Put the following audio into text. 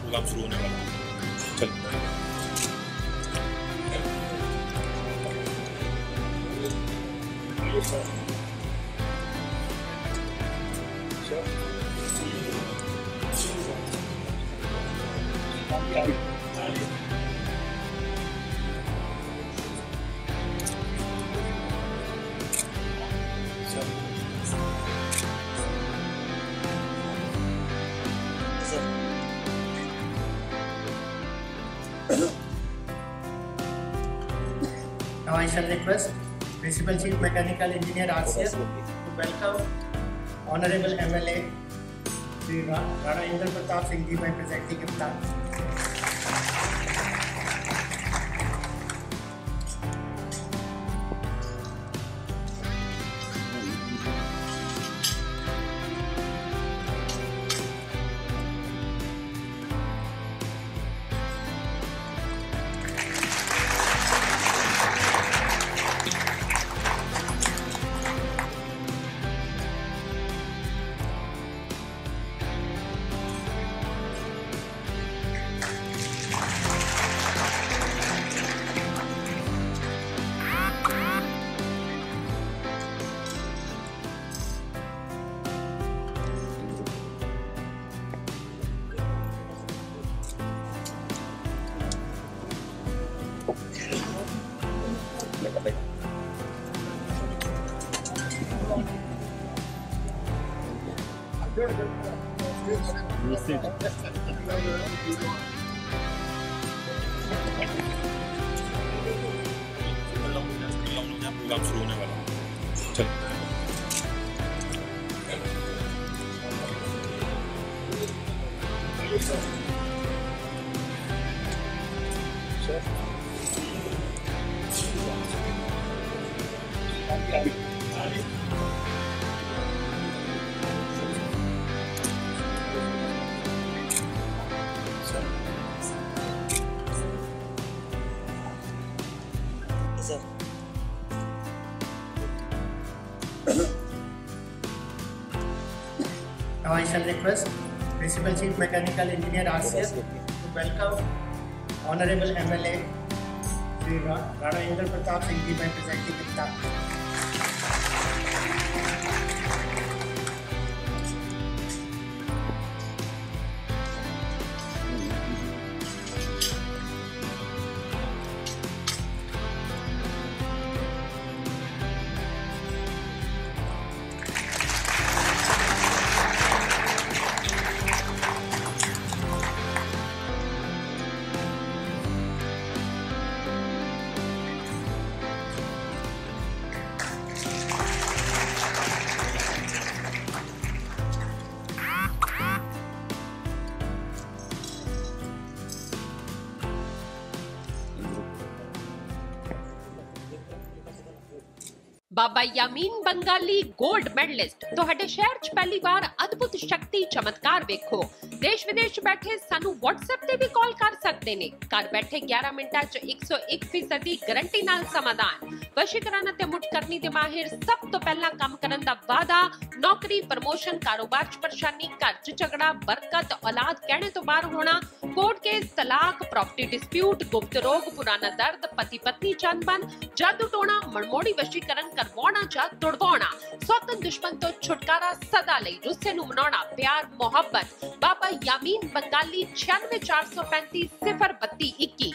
Programme शुरू होने वाला है। चल Now I shall request Principal Chief Mechanical Engineer RCS to welcome Honorable MLA Sri Rana Indra Pratap Singh ji by presenting his that. Program शुरू होने वाला है। चल Now I shall request Principal Chief Mechanical Engineer RCS to welcome Honorable MLA Sri Ra- Rana Indra Pratap Singh ji by presenting him ਬਾਬਾ ਯਾਮੀਨ ਬੰਗਾਲੀ 골ਡ medallist ਤੁਹਾਡੇ ਸ਼ਹਿਰ 'ਚ ਪਹਿਲੀ ਵਾਰ ਅਦਭੁਤ ਸ਼ਕਤੀ ਚਮਤਕਾਰ ਵੇਖੋ। ਦੇਸ਼ ਵਿਦੇਸ਼ 'ਚ ਬੈਠੇ ਸਾਨੂੰ WhatsApp ਤੇ ਵੀ ਕਾਲ ਕਰ ਸਕਦੇ ਨੇ। ਘਰ ਬੈਠੇ 11 ਮਿੰਟਾਂ 'ਚ 101% ਦੀ ਗਾਰੰਟੀ ਨਾਲ ਸਮਾਧਾਨ। ਵਸ਼ੀਕਰਨ ਅਤੇ ਮੁੱਠ ਦੇ ਮਾਹਿਰ ਸਭ ਤੋਂ ਪਹਿਲਾਂ ਕੰਮ ਕਰਨ ਦਾ ਵਾਅਦਾ, ਨੌਕਰੀ, ਪ੍ਰਮੋਸ਼ਨ, ਕਾਰੋਬਾਰ 'ਚ ਪਰੇਸ਼ਾਨੀ, ਘਰ 'ਚ ਝਗੜਾ, ਬਰਕਤ, ਔਲਾਦ ਕਹਿਣੇ ਤੋਂ ਬਾਹਰ ਹੋਣਾ कोर्ट केस तलाक प्रॉपर्टी डिस्प्यूट गुप्त रोग, पुराना दर्द पति पत्नी चंदबन जादू टोना, मनमोड़ी वशीकरण करवाना जा तुड़वाना। स्वतन दुश्मन तो छुटकारा सदा ले रुस्से नु मनाना प्यार, मोहब्बत। बाबा यामीन बंगाली छियानवे चार सौ पैंतीस, सिफर बत्ती इक्की।